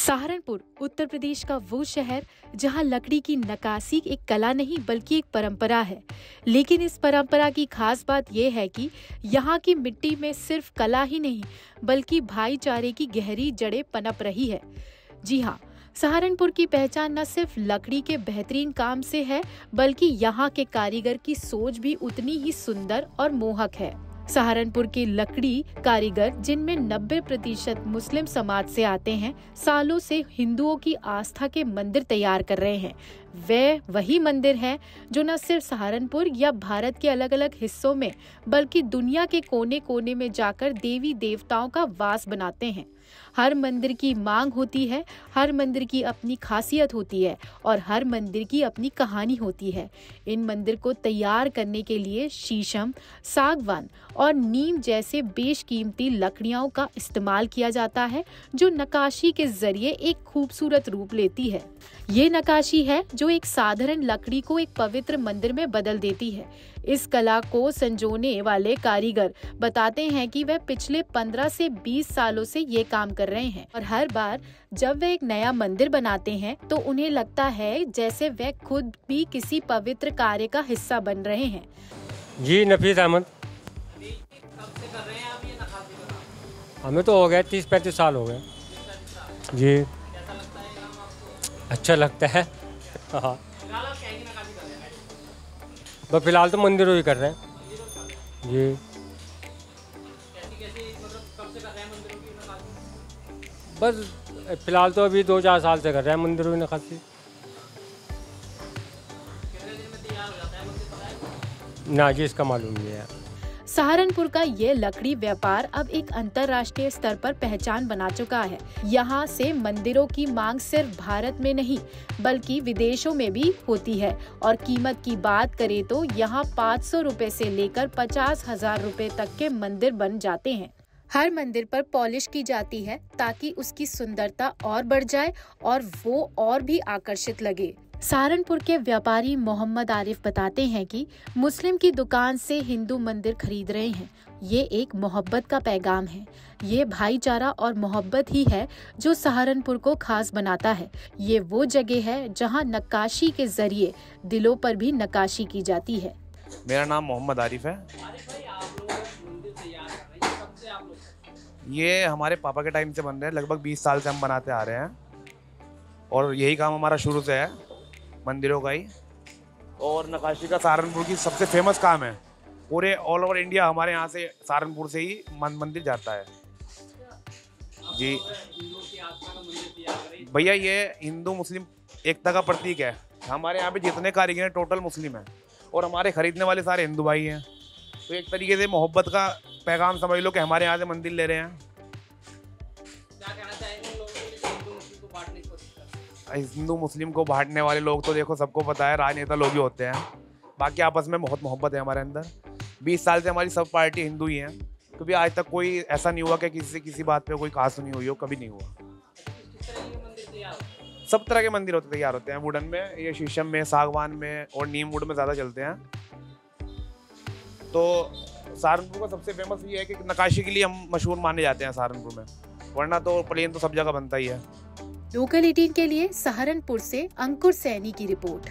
सहारनपुर, उत्तर प्रदेश का वो शहर जहाँ लकड़ी की नकासी एक कला नहीं बल्कि एक परंपरा है। लेकिन इस परंपरा की खास बात यह है कि यहाँ की मिट्टी में सिर्फ़ कला ही नहीं, बल्कि भाईचारे की गहरी जड़ें पनप रही है। जी हाँ सहारनपुर की पहचान न सिर्फ़ लकड़ी के बेहतरीन काम से है, बल्कि यहाँ के कारीगर की सोच भी उतनी ही सुंदर और मोहक है। सहारनपुर के लकड़ी कारीगर, जिनमें 90 प्रतिशत मुस्लिम समाज से आते हैं, सालों से हिंदुओं की आस्था के मंदिर तैयार कर रहे हैं। वे वही मंदिर हैं जो न सिर्फ़ सहारनपुर या भारत के अलग अलग हिस्सों में, बल्कि दुनिया के कोने कोने में जाकर देवी देवताओं का वास बनाते हैं। हर मंदिर की मांग होती है, हर मंदिर की अपनी खासियत होती है और हर मंदिर की अपनी कहानी होती है। इन मंदिर को तैयार करने के लिए शीशम, सागवान और नीम जैसे बेशकीमती लकड़ियों का इस्तेमाल किया जाता है, जो नकाशी के ज़रिए एक खूबसूरत रूप लेती है। ये नकाशी है जो एक साधारण लकड़ी को एक पवित्र मंदिर में बदल देती है। इस कला को संजोने वाले कारीगर बताते हैं कि वह पिछले 15 से 20 सालों से ये काम कर रहे हैं। और हर बार जब वे एक नया मंदिर बनाते हैं तो उन्हें लगता है जैसे वे खुद भी किसी पवित्र कार्य का हिस्सा बन रहे हैं। जी, नफीस अहमद। हमें तो हो गया तीस पैंतीस साल हो गए। जी। अच्छा लगता है। हाँ। बस फ़िलहाल तो मंदिरों ही कर रहे हैं। जी। बस, फ़िलहाल तो अभी दो चार साल से कर रहे हैं मंदिरों की नकाशी ना जी, इसका मालूम नहीं है। सहारनपुर का ये लकड़ी व्यापार अब एक अंतर्राष्ट्रीय स्तर पर पहचान बना चुका है। यहाँ से मंदिरों की मांग सिर्फ़ भारत में नहीं, बल्कि विदेशों में भी होती है। और कीमत की बात करें तो यहाँ पाँच सौ रूपए से लेकर पचास हज़ार रूपए तक के मंदिर बन जाते हैं। हर मंदिर पर पॉलिश की जाती है ताकि उसकी सुंदरता और बढ़ जाए और वो और भी आकर्षित लगे। सहारनपुर के व्यापारी मोहम्मद आरिफ बताते हैं कि मुस्लिम की दुकान से हिंदू मंदिर खरीद रहे हैं। ये एक मोहब्बत का पैगाम है। ये भाईचारा और मोहब्बत ही है जो सहारनपुर को खास बनाता है। ये वो जगह है जहाँ नक्काशी के ज़रिए दिलों पर भी नक्काशी की जाती है। मेरा नाम मोहम्मद आरिफ है। ये हमारे पापा के टाइम से बन रहे हैं। लगभग 20 साल से हम बनाते आ रहे हैं। और यही काम हमारा शुरू से है। मंदिरों का ही। और नकाशी का सहारनपुर की सबसे फ़ेमस काम है। पूरे ऑल ओवर इंडिया हमारे यहाँ से सहारनपुर से ही मंदिर जाता है। जी। भैया, ये हिंदू, मुस्लिम एकता का प्रतीक है। हमारे यहाँ पे जितने कारीगर हैं टोटल मुस्लिम हैं। और हमारे खरीदने वाले सारे हिंदू भाई हैं। तो एक तरीके से मोहब्बत का पैगाम समझ लो कि हमारे यहाँ से मंदिर ले रहे हैं। हिंदू मुस्लिम को बांटने वाले लोग तो देखो सबको पता है, राजनेता लोग ही होते हैं। बाकी आपस में बहुत मोहब्बत है हमारे अंदर। बीस साल से हमारी सब पार्टी हिंदू ही हैं कभी आज तक कोई ऐसा नहीं हुआ कि किसी किसी बात पे कोई कहा सुनी हुई हो, कभी नहीं हुआ। सब तरह के मंदिर होते तैयार होते हैं वुडन में, ये शीशम में, सागवान में और नीम वुड में ज़्यादा चलते हैं। तो सहारनपुर का सबसे फ़ेमस ये है कि नकाशी के लिए हम मशहूर माने जाते हैं सहारनपुर में, वरना तो प्लेन तो सब जगह बनता ही है। लोकल एटीन के लिए सहारनपुर से अंकुर सैनी की रिपोर्ट।